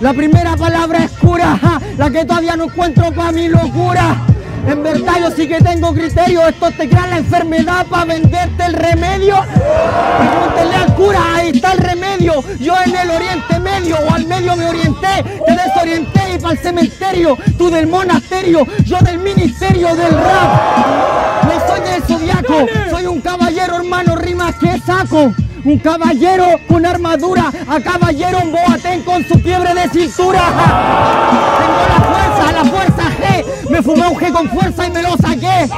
La primera palabra es cura, ja, la que todavía no encuentro para mi locura. En verdad yo sí que tengo criterio, estos te crean la enfermedad para venderte el remedio. Pregúntenle al cura, ahí está el remedio. Yo en el Oriente Medio o al medio me orienté, te desorienté y para el cementerio. Tú del monasterio, yo del ministerio del rap. No soy del zodiaco, soy un caballero hermano, rimas que saco. Un caballero con armadura, a caballero un boatén con su fiebre de cintura. Tengo la fuerza, la fuerza G. Me fumé un G con fuerza y me lo saqué.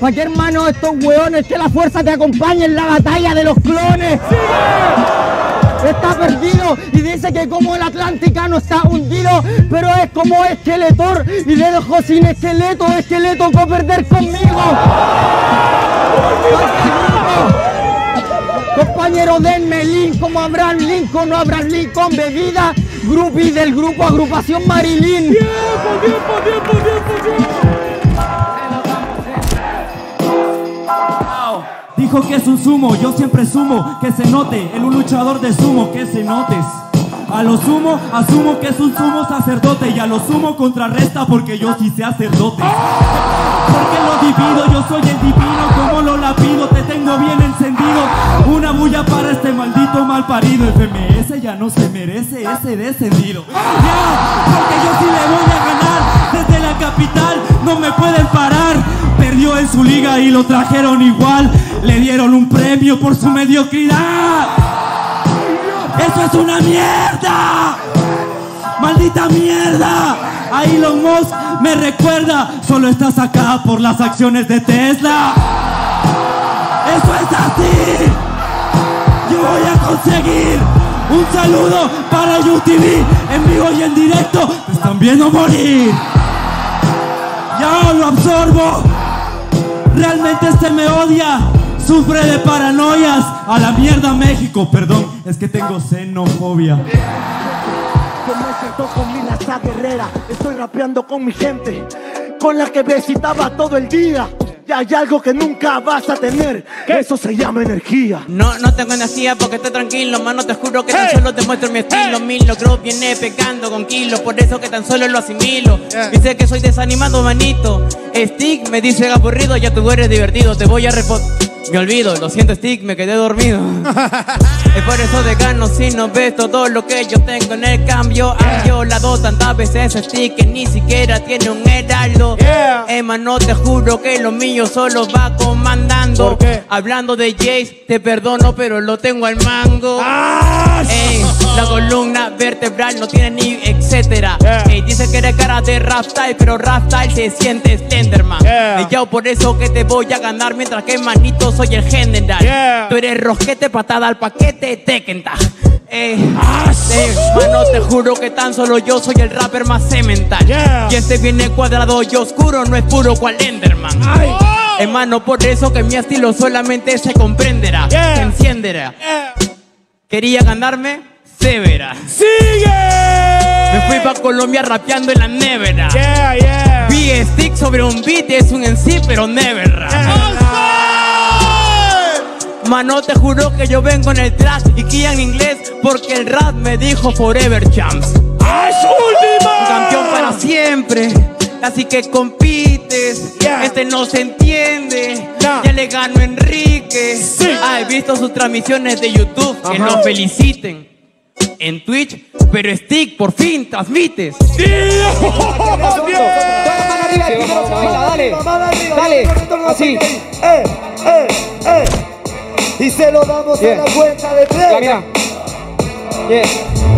Pa' que hermano estos hueones que la fuerza te acompañe en la batalla de los clones. Está perdido y dice que como el Atlántica no está hundido, pero es como Esqueletor y le dejó sin esqueleto, esqueleto para perder conmigo. Compañero, denme link como Abraham Lincoln, no Abraham Lincoln, bebida, groupie del grupo Agrupación Marilyn. Tiempo, tiempo, tiempo, tiempo, tiempo. Dijo que es un sumo, yo siempre sumo, que se note, el un luchador de sumo, que se notes. A lo sumo, asumo que es un sumo sacerdote y a lo sumo contrarresta porque yo sí sé sacerdote. Porque lo divido, yo soy el divino, como lo lapido, te tengo bien encendido. Una bulla para este maldito mal parido. FMS ya no se merece ese descendido. Ya, porque yo sí le voy a ganar desde la capital, no me pueden parar. Perdió en su liga y lo trajeron igual. Le dieron un premio por su mediocridad. ¡Eso es una mierda! ¡Maldita mierda! A Elon Musk me recuerda, solo estás acá por las acciones de Tesla. ¡Eso es así! Yo voy a conseguir un saludo para UTV en vivo y en directo. Te están viendo morir. Ya lo absorbo. Realmente este me odia. Sufre de paranoias. A la mierda México. Perdón, es que tengo xenofobia. Laza guerrera. Estoy rapeando con mi gente, con la que visitaba todo el día. Y hay algo que nunca vas a tener. Eso se llama energía. No, no tengo energía porque estoy tranquilo, mano, te juro que tan solo te muestro mi estilo. Mil logros viene pegando con kilos, por eso que tan solo lo asimilo. Dice que soy desanimado, manito. Stick me dice aburrido, ya tú eres divertido, te voy a responder. Me olvido, lo siento, Stick, me quedé dormido. es por eso de gano si no ves todo lo que yo tengo en el cambio. Han violado tantas veces Stick que ni siquiera tiene un heraldo. Emma, no te juro que lo mío solo va comandando. Hablando de Jace, te perdono, pero lo tengo al mango. Ey, la columna vertebral no tiene ni etcétera. Ey, dice que eres cara de rap style, pero rap style se siente Slenderman. Ey, yo por eso que te voy a ganar, mientras que manito soy el general. Tú eres rosquete, patada al paquete, tequenta. Ey, ey, mano, te juro que tan solo yo soy el rapper más cemental. Y este viene cuadrado y oscuro, no es puro cual Enderman. Hermano, por eso que mi estilo solamente se comprenderá, se encienderá. Quería ganarme, severa. ¡Sigue! Me fui pa' Colombia rapeando en la nevera. Yeah, yeah. Vi stick sobre un beat, es un en sí, pero never rap. Mano, te juro que yo vengo en el trash y que en inglés porque el rap me dijo forever champs. ¡Ah, es última! Un campeón para siempre. Así que compites, este no se entiende. Ya le ganó Enrique. Ah, he visto sus transmisiones de YouTube, que lo feliciten. En Twitch, pero Stick por fin transmites. Dale, dale, así. Eh, eh, eh. Y se lo damos a la cuenta de tres. Yeah.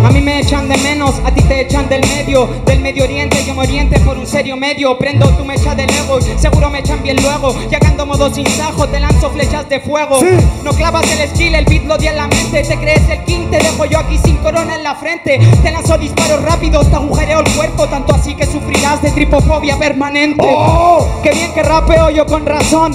A mí me echan de menos, a ti te echan del medio Del Medio Oriente yo me oriente por un serio medio Prendo tu mecha de Lego, seguro me echan bien luego Llegando modo sin sajo, te lanzo flechas de fuego. No clavas el skill, el beat lo di en la mente Te crees el king, te dejo yo aquí sin corona en la frente. Te lanzo disparos rápidos, te agujereo el cuerpo Tanto así que sufrirás de tripofobia permanente. Qué bien que rapeo yo con razón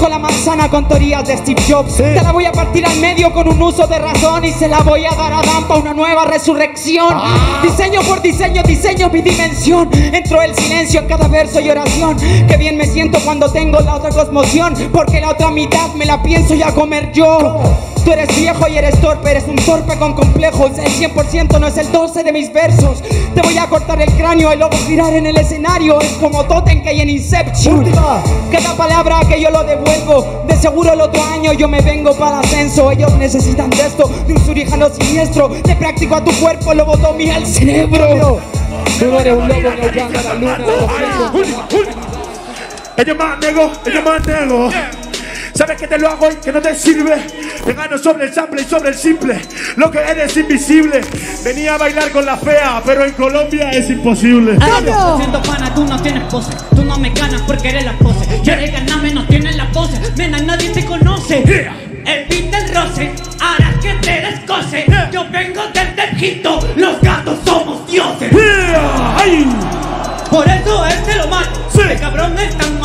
Arranco la manzana con teorías de Steve Jobs. Te la voy a partir al medio con un uso de razón Y se la voy a dar a Dan pa' una nueva resurrección. Diseño por diseño, diseño mi dimensión. Entro el silencio en cada verso y oración. Qué bien me siento cuando tengo la otra cosmoción Porque la otra mitad me la pienso ya comer yo Tú eres viejo y eres torpe, eres un torpe con complejos. El 100% no es el 12 de mis versos. Te voy a cortar el cráneo y luego girar en el escenario. Es como Totem que hay en Inception. Cada palabra que yo lo devuelvo. De seguro el otro año yo me vengo para ascenso. Ellos necesitan de esto, de un surijano siniestro. De práctico a tu cuerpo, lobotomía al cerebro. Tú no eres un lobo que la luna. lo siento. Ellos más nego, ellos más nego. Sabes que te lo hago y que no te sirve. Te gano sobre el sample y sobre el simple. Lo que eres invisible. Venía a bailar con la fea, pero en Colombia es imposible. Lo siento, pana, tú no tienes pose. Tú no me ganas porque eres la pose. Quieres ganarme, no tienes la pose. Mena, nadie te conoce. Yeah. El beat del roce hará que te descoce. Yo vengo desde Egipto, los gatos somos dioses. Yeah. ¡Ay! Por eso se lo mato. Sí. El cabrón es tan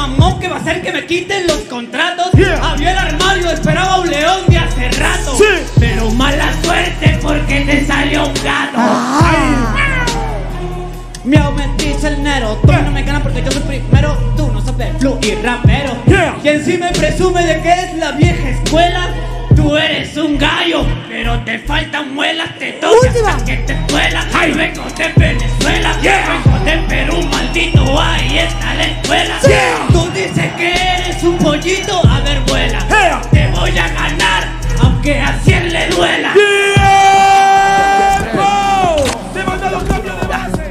me quiten los contratos. Yeah. Abrió el armario, esperaba un león de hace rato. Sí. Pero mala suerte porque te salió un gato. Miau, me dice el nero. Tú no me ganas porque yo soy primero. Tú no sabes fluir rapero. Yeah. Y encima presume de que es la vieja escuela. Tú eres un gallo, pero te faltan muelas, te toca hasta que te escuela. Ay, vengo de Venezuela, Yeah. vengo de Perú, maldito, ahí está la escuela. Yeah. Tú dices que eres un pollito, a ver, vuela. Yeah. Te voy a ganar, aunque a cien le duela. ¡Tiempo! Te he mandado cambio de base.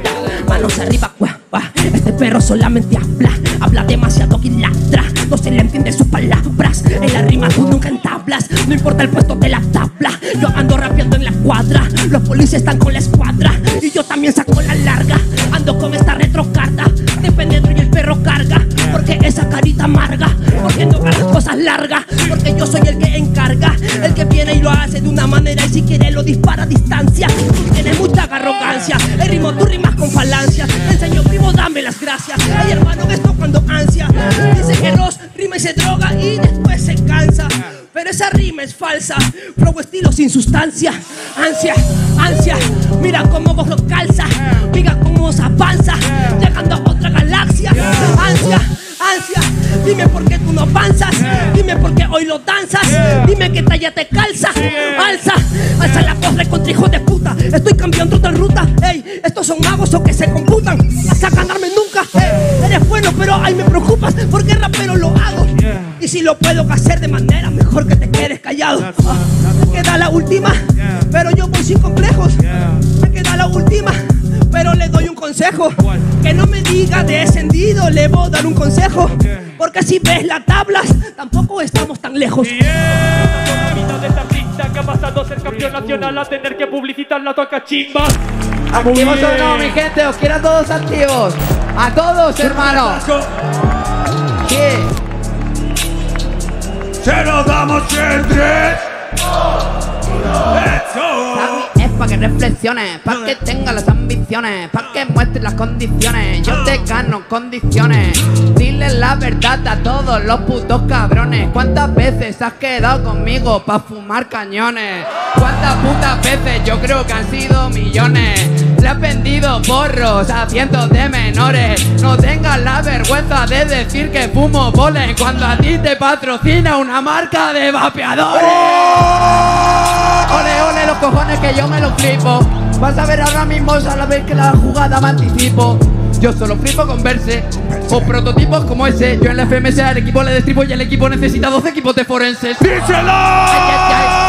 Manos arriba, guau, guau. Este perro solamente habla, habla demasiado y ladra. No se le entiende sus palabras. En la rima tú. No importa el puesto de la tabla. Yo ando rapeando en la cuadra. Los policías están con la escuadra. Esa rima es falsa. Flow estilo sin sustancia. Ansia, ansia. Mira cómo vos lo calza. Mira cómo se avanza. Llegando a otra galaxia. Ansia, ansia. Dime por qué tú no avanzas. Dime por qué hoy lo danzas. Dime qué talla te calza. Alza, alza la voz contra hijo de puta. Estoy cambiando de ruta. Ey, estos son magos o que se computan. Vas a ganarme nunca. Ey, eres bueno, pero ay me preocupas. Porque rapero lo hago. Y si lo puedo hacer de manera mejor que te quedes callado. Ah, me queda la última. Pero yo voy sin complejos. Me queda la última pero le doy un consejo. ¿Cuál? Que no me diga descendido, le voy a dar un consejo. Okay. Porque si ves las tablas, tampoco estamos tan lejos. Yeah. De esta artista que ha pasado ser campeón nacional a tener que publicitar la toca chimba. Activos o no, mi gente, os quiero a todos activos. A todos, hermanos. Sí. Se lo damos en 3, 2, 1 reflexiones, pa' que tengas las ambiciones, pa' que muestres las condiciones. Yo te gano condiciones. Dile la verdad a todos los putos cabrones. ¿Cuántas veces has quedado conmigo pa' fumar cañones? ¿Cuántas putas veces? Yo creo que han sido millones. Le has vendido porros a cientos de menores. No tengas la vergüenza de decir que fumo polen cuando a ti te patrocina una marca de vapeadores. Ole, ole, los cojones que yo me los flipo. Vas a ver ahora mismo a la vez que la jugada me anticipo. Yo solo flipo con verse o prototipos como ese. Yo en la FMS al equipo le destripo y el equipo necesita 12 equipos de forenses. ¡Díselo!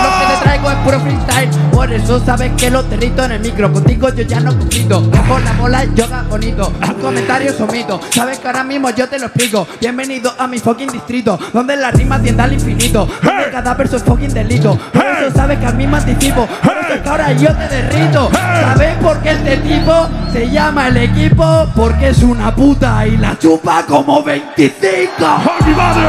Lo que te traigo es puro freestyle. Por eso sabes que lo territo en el micro. Contigo yo ya no compito. Con la bola yoga bonito. Tus comentarios omito. Sabes que ahora mismo yo te lo explico. Bienvenido a mi fucking distrito. Donde la rima tiende al infinito. Donde cada verso es fucking delito. Por eso sabes que al mismo anticipo. Por eso es que ahora yo te derrito. ¿Sabes por qué este tipo se llama el equipo? Porque es una puta y la chupa como 25. ¡Ay, mi madre!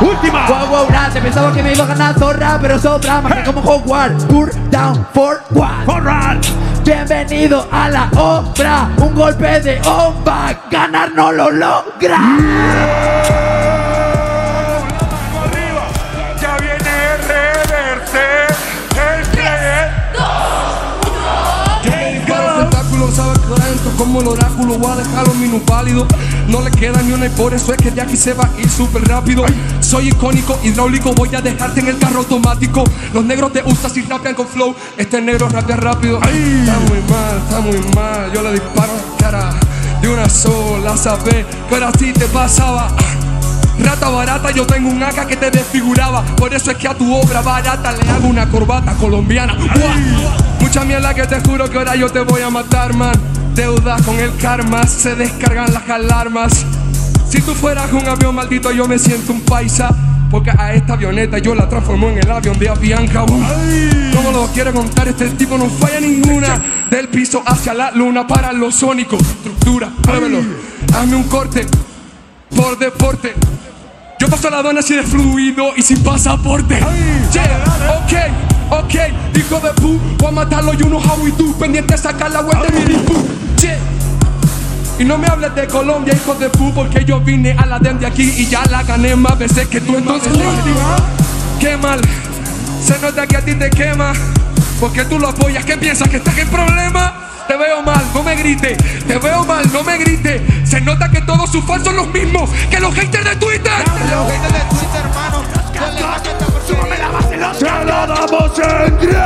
¡Última! Wow, wow, te pensaba que me iba a ganar zorra, pero sobra más que como Hogwarts. Tour down for one. ¡Forral! Bienvenido a la obra, un golpe de bomba, ganar no lo logra. espectáculo, sabes que como el oráculo, voy a dejarlo minupálido. No le queda ni una y por eso es que de aquí se va a ir súper rápido. Soy icónico, hidráulico, voy a dejarte en el carro automático. Los negros te gustan si rapean con flow. Este negro rapea rápido. Está muy mal, está muy mal. Yo le disparo en la cara de una sola, sabes. Pero así te pasaba. Rata barata, yo tengo un AK que te desfiguraba. Por eso es que a tu obra barata le hago una corbata colombiana. Mucha mierda que te juro que ahora yo te voy a matar, man. Deuda con el karma, se descargan las alarmas. Si tú fueras un avión maldito, yo me siento un paisa. Porque a esta avioneta yo la transformo en el avión de Avianca. ¿Cómo lo quiere contar? Este tipo no falla ninguna. Del piso hacia la luna para lo sónico. Estructura, pruébelo. Hazme un corte por deporte. Yo paso la aduana así de fluido y sin pasaporte. Yeah, ok, ok, hijo de pu, voy a matarlo y uno how we do, pendiente a sacar la web de mi. Yeah. Y no me hables de Colombia, hijo de pu, porque yo vine a la den de aquí y ya la gané más veces que tú. Entonces, qué mal, se nota que a ti te quema, porque tú lo apoyas. ¿Qué piensas? ¿Que estás en problema? Te veo mal, no me grite. Te veo mal, no me grite. Se nota que todos sus fans son los mismos que los haters de Twitter. Los haters de Twitter, hermano. ¡Súbame la base, los ¡Se lo damos en tres!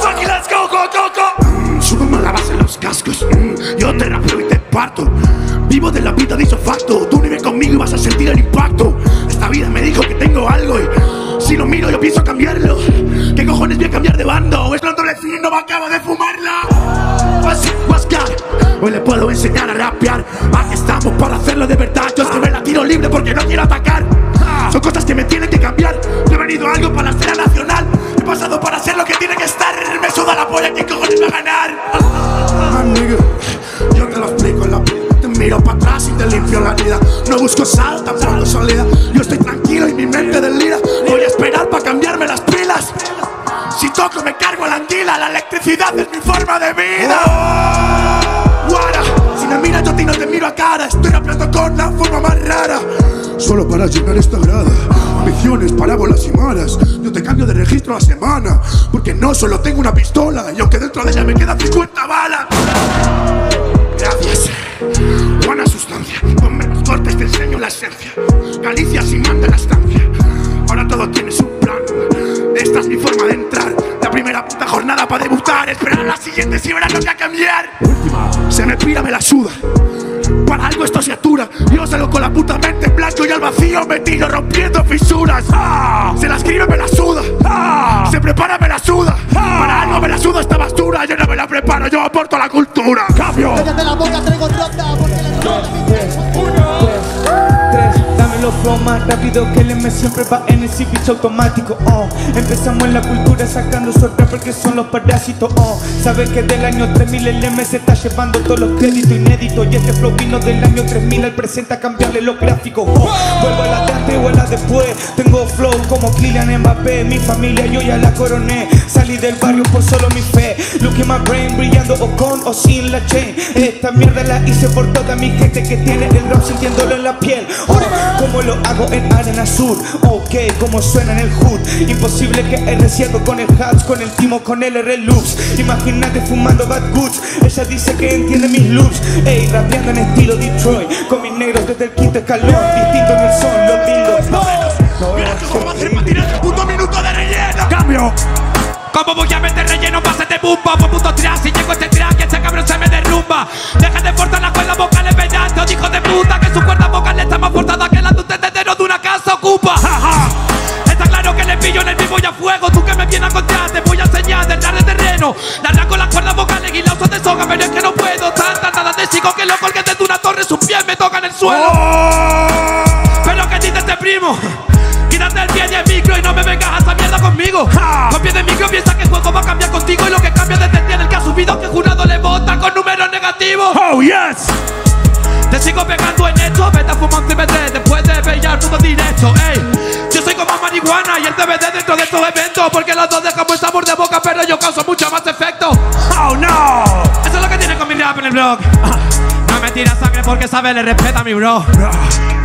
¡Fucking let's go, go, go, go! Súbeme a la base los cascos. Yo te rapeo y te parto. Vivo de la vida de isofacto. Tú ni conmigo y vas a sentir el impacto. Esta vida me dijo que tengo algo y si lo miro yo pienso cambiarlo. ¿Qué cojones voy a cambiar de bando? Es pronto el no me acabo de fumarla. Hoy le puedo enseñar a rapear. Aquí estamos para hacerlo de verdad. Yo escribí la tiro libre porque no quiero atacar. Cosas que me tienen que cambiar. He venido a algo para la escena nacional. He pasado para hacer lo que tiene que estar. Me suda la polla. ¿Quién cojones va a ganar? Ah, nigga, Yo te lo explico en la vida. Te miro para atrás y te limpio la vida. No busco sal, tampoco salida. Yo estoy tranquilo y mi mente delira. Voy a esperar para cambiarme las pilas. Si toco me cargo la anguila. La electricidad es mi forma de vida. Solo para llenar esta grada. Ambiciones, parábolas y maras. Yo te cambio de registro a la semana. Porque no solo tengo una pistola. Y aunque dentro de ella me quedan 50 balas. Gracias. Buena sustancia. Con menos cortes te enseño la esencia. Galicia sin manda la estancia. Blanco y al vacío me tiro rompiendo fisuras. ¡Ah! Se la escribe, me la suda. ¡Ah! Se prepara, me la suda. Para algo me la suda esta basura. Yo no me la preparo, yo aporto la cultura. ¡Cambio! Más rápido que el M siempre va en el CPC automático. Oh, empezamos en la cultura sacando su rapper que son los parásitos. Oh, sabes que del año 3000 el M se está llevando todos los créditos inéditos. Y este flow vino del año 3000 al presente a cambiarle los gráficos. Oh, vuelvo a la de antes o a la después. Tengo flow como Kylian Mbappé. Mi familia yo ya la coroné. Salí del barrio por solo mi fe. In my brain brillando o con o sin la chain. Esta mierda la hice por toda mi gente que tiene el rap sintiéndolo en la piel. Ahora, como lo hago en Arena Sur. Ok, como suena en el hood. Imposible que el reciado con el hats, con el timo, con el R loops. Imagínate fumando bad goods. Ella dice que entiende mis loops. Ey, rapeando en estilo Detroit. Con mis negros desde el quinto escalón. Distinto en el son, los dildos. Mira cómo vamos a hacer para tirar el puto minuto de relleno. ¡Cambio! ¿Cómo voy a meter relleno? Pásate bumba, por puto trash. Si llego este track, ese cabrón se me derrumba. Deja de forzar las cuerdas vocales pedazos, hijo de puta. Que su cuerda vocal está más forzada que la de un tendedero de una casa ocupa. Está claro que le pillo en el vivo y a fuego. Tú que me vienes a contar, te voy a enseñar del de terreno. Le arranco las cuerdas vocales y la uso de soga, pero es que no puedo. Tanta nada te sigo que lo colgué desde una torre. Sus pies me tocan el suelo. Pero que dices este primo. Quítate el pie micro y no me vengas a esa mierda conmigo. Con pie de micro piensa que el juego va a cambiar contigo y lo que cambia desde el día en el que ha subido que jurado le vota con números negativos. Oh, yes. Te sigo pegando en esto, vete a fumar un CBD después de bellar todo directo, ey. Yo soy como marihuana y el CBD dentro de estos eventos porque los dos dejamos el sabor de boca, pero yo causo mucho más efecto. Oh, no. Eso es lo que tiene con mi rap en el blog. No tiras sangre porque sabe, le respeta a mi bro.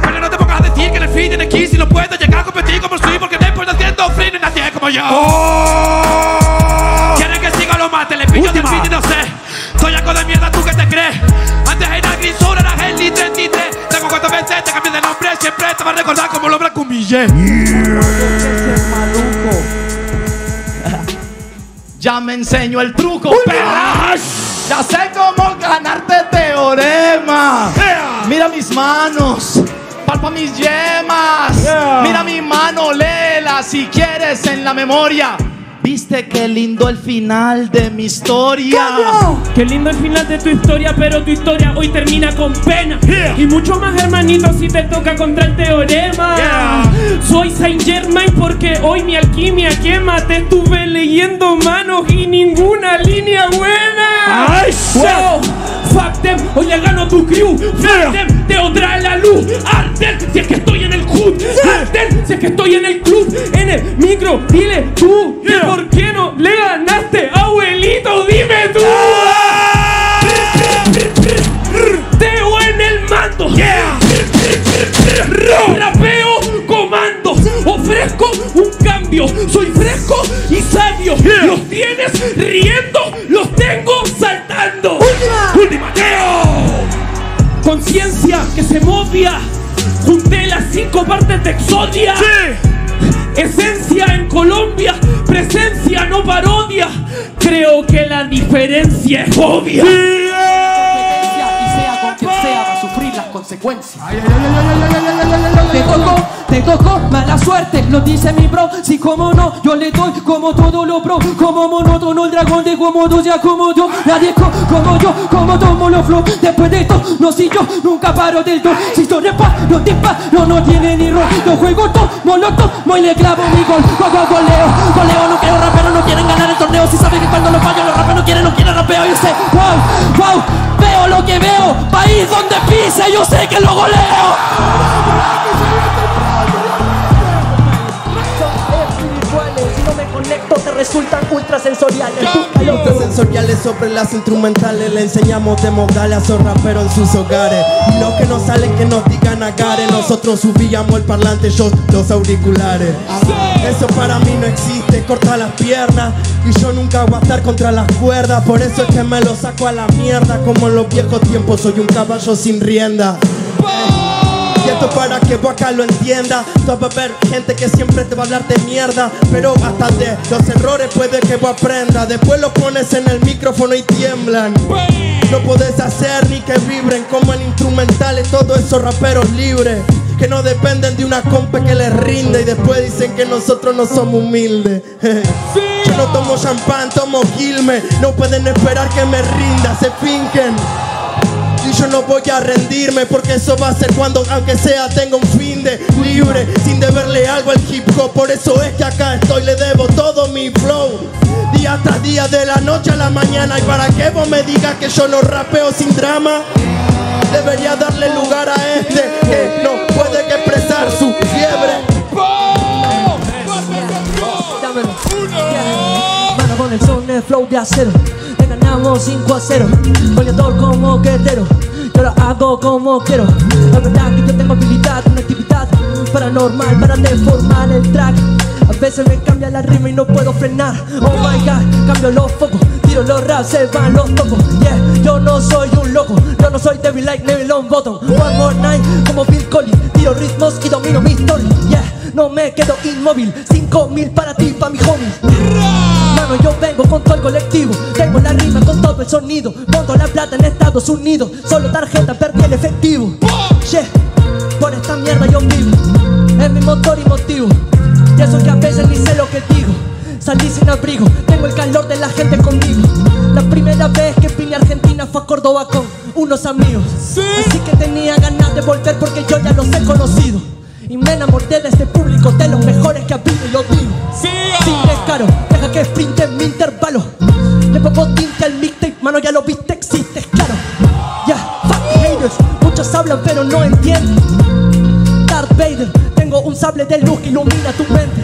Pero no te pongas a decir que en el feed tiene aquí si no puedo llegar a competir como soy porque después de haciendo free nadie es como yo. Quieren que siga lo mate, le pillo del feed y no sé. Soy algo de mierda, ¿tú qué te crees? Antes era ahora era Henry 33. Tengo cuatro veces, te cambié de nombre, siempre te va a recordar como lo blanco humillé. Ya me enseño el truco, perra. Ya sé cómo ganarte teorema. Mira mis manos. Palpa mis yemas. Mira mi mano, léela si quieres en la memoria. Viste qué lindo el final de mi historia. Qué lindo el final de tu historia, pero tu historia hoy termina con pena. Y mucho más, hermanito, si te toca contra el teorema. Soy Saint Germain porque hoy mi alquimia quema. Te estuve leyendo manos y ninguna línea buena. Ay, wow. Fuck them, hoy le gano a tu crew. Fuck them, te trae la luz. Arten, si es que estoy en el hood. Arten, si es que estoy en el club. En el micro, dile tú. que ¿Por qué no le ganaste, abuelito? Dime tú. Teo en el mando. Rapeo comando. Ofrezco un cambio. Soy fresco y sabio. Los tienes riendo, Exodia. Esencia en Colombia, presencia no parodia. Creo que la diferencia es obvia. y sea con quien sea, va a sufrir las consecuencias. Te tocó, te tocó, mala suerte, lo dice mi bro. Si como no, yo le doy como todo lo pro. Como monótono el dragón de Komodo ya como yo. Nadie co- como yo, como tomo los flow. Después de esto, no si yo nunca paro del do. Si yo repa, no te no, no tiene ni rol. Yo juego todo, moloto, muy le clavo mi gol. Go, go, goleo, goleo, no quiero rapero, no quieren ganar el torneo. Si saben que cuando los fallo, los raperos no quieren, no quieren rapeo. Yo sé, wow, wow, veo lo que veo. País donde pise, yo sé que lo goleo. Conecto te resultan ultrasensoriales. Los sensoriales sobre las instrumentales. Le enseñamos de mogales a esos raperos en sus hogares. Y los que no salen que nos digan agares Nosotros subíamos el parlante, ellos los auriculares. Eso para mí no existe, corta las piernas. Y yo nunca voy a estar contra las cuerdas. Por eso es que me lo saco a la mierda. Como en los viejos tiempos soy un caballo sin rienda. Y esto para que vos acá lo entienda Tú vas a ver gente que siempre te va a hablar de mierda Pero hasta de los errores puede que vos aprendas. Después lo pones en el micrófono y tiemblan. No podés hacer ni que vibren Como en instrumentales todos esos raperos libres Que no dependen de una compa que les rinde Y después dicen que nosotros no somos humildes. Yo no tomo champán, tomo Quilmes. No pueden esperar que me rinda, se finquen y yo no voy a rendirme porque eso va a ser cuando, aunque sea, tenga un fin de libre Sin deberle algo al hip hop. Por eso es que acá estoy, le debo todo mi flow. Día tras día, de la noche a la mañana Y para que vos me digas que yo no rapeo sin drama Debería darle lugar a este que no puede que expresar su fiebre. El son de flow de acero. Le ganamos 5 a 0 Goleador como quetero hago como quiero. La verdad que yo tengo habilidad Una actividad paranormal Para deformar el track. A veces me cambia la rima y no puedo frenar. Oh my god, cambio los focos Tiro los raps, se van los tocos. Yeah, yo no soy un loco Yo no soy devil like Neville Bottom. One more night como Bill Collins Tiro ritmos y domino mi story Yeah, no me quedo inmóvil 5000 para ti, pa' mi homie. Mano, yo vengo con todo el colectivo Tengo la rima con todo el sonido Monto la plata en Estados Unidos. Solo tarjeta, perdí el efectivo. Yeah, por esta mierda yo vivo. Es mi motor y motivo. Y eso que a veces ni sé lo que digo. Salí sin abrigo, tengo el calor de la gente conmigo. La primera vez que vine a Argentina fue a Córdoba con unos amigos. Así que tenía ganas de volver porque yo ya los he conocido. Y me enamoré de este público, de los mejores que ha habido y lo digo Sin descaro, deja que sprinte mi intervalo. Le pongo tinte al mixtape, mano ya lo viste, existe, hablan pero no entienden Darth Vader, tengo un sable de luz que ilumina tu mente.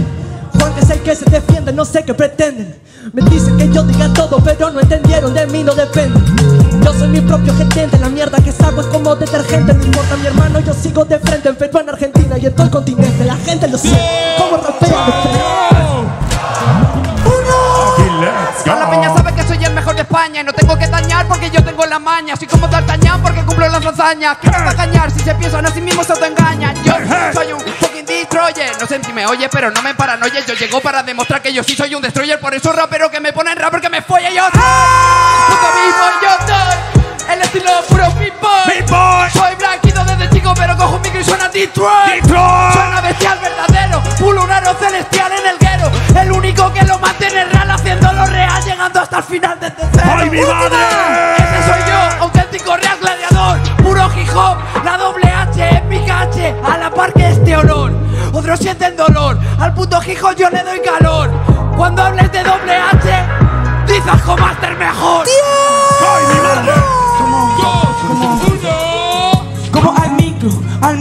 Juan es el que se defiende, no sé qué pretenden. Me dicen que yo diga todo, pero no entendieron, de mí no depende. Yo soy mi propio gerente, la mierda que saco es como detergente. No importa mi hermano, yo sigo de frente En Perú, en Argentina y en todo el continente. La gente lo siente, como rapeo Toda la peña sabe que soy el mejor de España y no tengo que dañar porque hazañas Soy como D'Artagnan porque cumplo las hazañas ¿Qué me va a engañar. Si se piensan a sí mismos se autoengañan? Yo soy un fucking destroyer. No sé si me oye pero no me paranoies Yo llego para demostrar que yo sí soy un destroyer. Por eso rapero que me ponen rapper que me folle yo Puto mismo yo soy El estilo puro boy. Soy blanquito desde chico pero cojo un micro y suena Detroit. Suena bestial verdadero. Un lunaro celestial en el guero. El único que lo mantiene real haciendo lo real Llegando hasta el final desde cero ¡Ay, mi madre! Ese soy yo, Otros sienten dolor Al puto hip hop yo le doy calor. Cuando hables de doble H Dices Master mejor ¡Ay,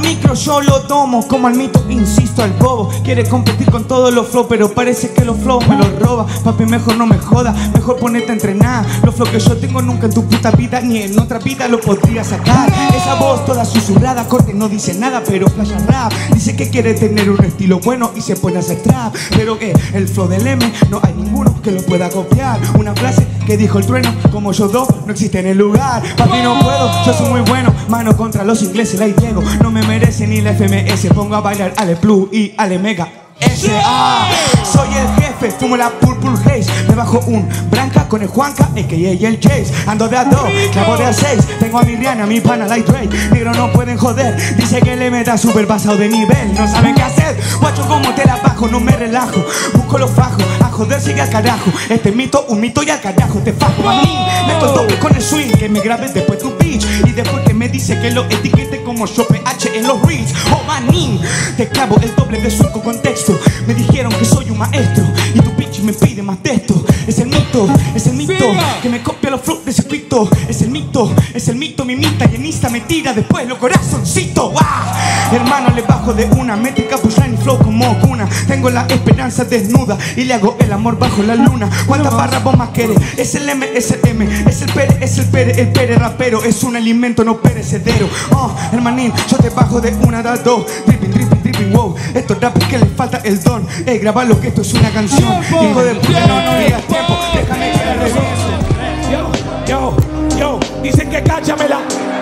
micro yo lo tomo Como al mito, insisto, al bobo. Quiere competir con todos los flow Pero parece que los flow me los roba. Papi, mejor no me joda Mejor ponerte a entrenar. Los flow que yo tengo nunca en tu puta vida Ni en otra vida lo podría sacar. Esa voz toda susurrada Corte no dice nada, pero flasha rap. Dice que quiere tener un estilo bueno Y se pone a hacer trap. Pero que el flow del M No hay ninguno que lo pueda copiar. Una frase que dijo el trueno Como yo dos no existe en el lugar. Papi, no puedo, yo soy muy bueno Mano contra los ingleses, la llego No me merece ni la FMS Pongo a bailar Ale Plus y Ale Mega. S.A. Soy el jefe, fumo la Purple Haze. Me bajo un Branca con el Juanca, a.k.a. el Chase. Ando de a dos, clavo de a seis. Tengo a mi Rihanna, mi pana Light Ray. Negro no pueden joder, dice que le meta super pasado de nivel. No saben qué hacer, guacho como te la bajo No me relajo, busco los fajos joder sigue al carajo. Este mito, un mito y al carajo Te fajo a mí, meto el doble con el swing Que me grabes después tu bitch Y después que me dice que lo etiquete como yo PH en los reels. Oh manín, te clavo el doble de su contexto. Me dijeron que soy un maestro Y tu bitch me pide más texto es Que me copia los flows de pito Es el mito, es el mito, mi mita Y en Insta me tira. Después los corazoncitos. Hermano le bajo de una Métrica pushline flow como cuna. Tengo la esperanza desnuda Y le hago el amor bajo la luna. ¿Cuántas barras vos más querés? Es el M, es el M Es el pere, es el pere, el pere rapero. Es un alimento no perecedero. Oh, hermanín, yo te bajo de una, da dos. Dripping, dripping, dripping, wow. Estos rappers que les falta el don Eh, grabalo que esto es una canción. Hijo de puta, no, no digas tiempo. Déjame que dicen que cáchamela.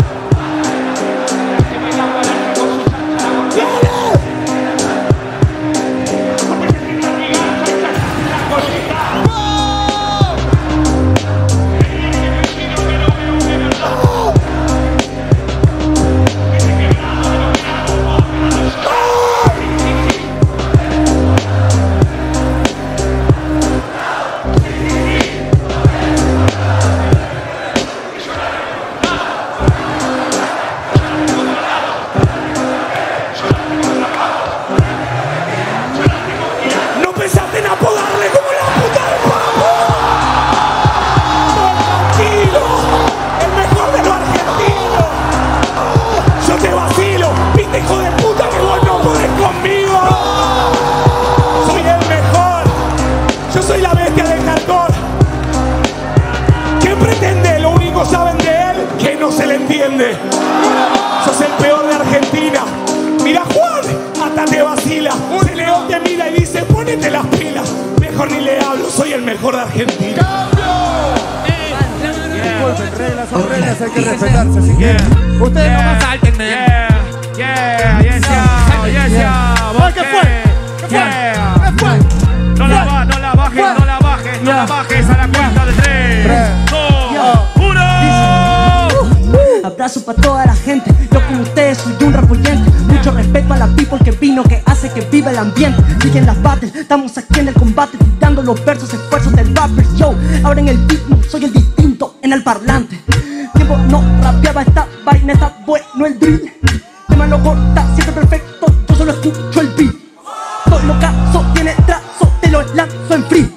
Mira Juan, hasta te vacila. Un león te mira y dice, ponete las pilas. Mejor ni le hablo, soy el mejor de Argentina. Disculpen, reglas son reglas, hay que respetarse, así que ustedes no más salten, man. Yeah, yes, yeah, yes, yeah. ¿Qué fue? ¿Qué fue? Yeah. ¿Qué fue? No la, ba- no la bajes, no la bajes, no la bajes a la cuenta de tres, dos, uno. Abrazo para toda la gente, que vino, que hace que viva el ambiente. Siguen las battles, estamos aquí en el combate Tirando los versos, esfuerzos del rapper Yo, ahora en el ritmo, soy el distinto en el parlante. Tiempo no rapeaba esta vaina, está bueno el drill Tema lo corta, siempre perfecto, yo solo escucho el beat. Todo lo caso, tiene trazo, te lo lanzo en free.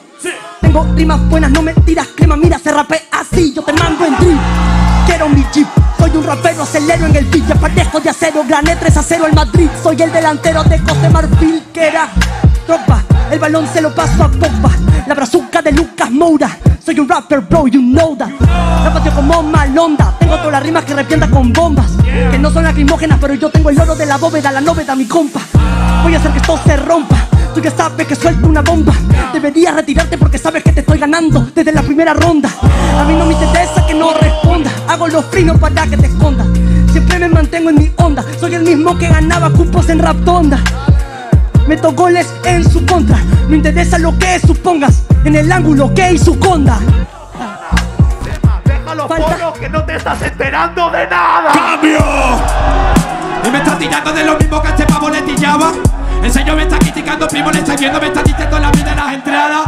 Tengo rimas buenas, no mentiras, crema, mira, se rapea así, yo te mando en drill. Quiero mi jeep, soy un rapero, acelero en el beat, ya de acero, gané 3 a 0 el Madrid, soy el delantero de José Marfil, que era tropa, el balón se lo paso a Pogba, la brazuca de Lucas Moura, soy un rapper bro, you know that, rapateo como Malonda, tengo todas las rimas que arrepienta con bombas, que no son lacrimógenas, pero yo tengo el oro de la bóveda, la nóveda, mi compa, voy a hacer que esto se rompa, Tú ya sabes que suelto una bomba. Deberías retirarte porque sabes que te estoy ganando desde la primera ronda. A mí no me interesa que no. Hago los frinos para que te escondas. Siempre me mantengo en mi onda, soy el mismo que ganaba cupos en Raptonda. Meto goles en su contra, no interesa lo que supongas, en el ángulo que hay su conda. Déjalo polo que no te estás enterando de nada. ¡Cambio! Y me está tirando de lo mismo que este pavo le tillaba. El señor me está criticando, primo, le está viendo, me está diciendo la vida de las entradas.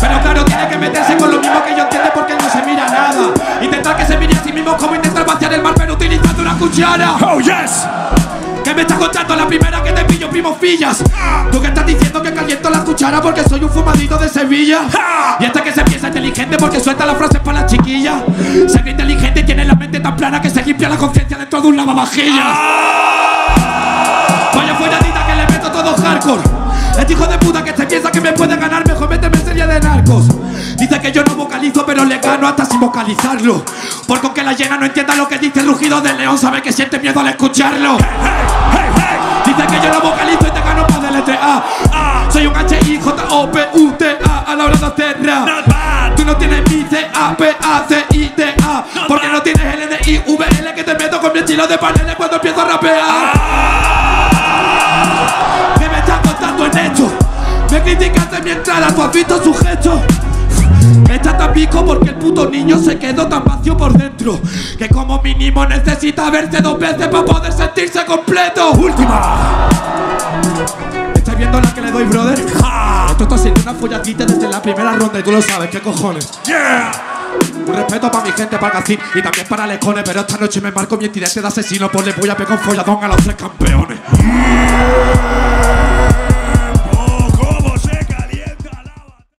Pero claro, tiene que meterse con lo mismo que yo entiende porque no se mira nada. Intentar que se mire a sí mismo como intentar vaciar el mar, pero utilizando una cuchara. Oh, yes. ¿Qué me estás contando? La primera que te pillo, primo, fillas. Tú que estás diciendo que caliento la cuchara porque soy un fumadito de Sevilla. Y este que se piensa inteligente porque suelta las frases para las chiquillas. Se cree inteligente y tiene la mente tan plana que se limpia la conciencia dentro de un lavavajillas. Vaya folladita que hardcore. Este hijo de puta que se piensa que me puede ganar, mejor méteme en serie de narcos. Dice que yo no vocalizo, pero le gano hasta sin vocalizarlo. Porque aunque la llena no entienda lo que dice el rugido del león, sabe que siente miedo al escucharlo. Dice que yo no vocalizo y te gano para deletrear. Soy un H-I-J-O-P-U-T-A a la hora de hacer rap. Tú no tienes mi C-A-P-A-C-I-D-A. Porque no tienes L-D-I-V-L que te meto con mi estilo de paneles cuando empiezo a rapear. Criticaste mi entrada, tú has visto su. Está tan pico porque el puto niño se quedó tan vacío por dentro Que como mínimo necesita verse dos veces para poder sentirse completo Última ¿Estáis viendo la que le doy, brother? Esto está siendo una follatita desde la primera ronda y tú lo sabes, ¿qué cojones? ¡Yeah! Un respeto para mi gente, para Gacín y también para Lecones Pero esta noche me marco mi incidente de asesino Pues le voy a pegar un folladón a los tres campeones